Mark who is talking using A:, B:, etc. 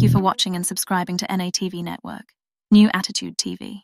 A: Thank you mm. for watching and subscribing to NATV Network, New Attitude TV.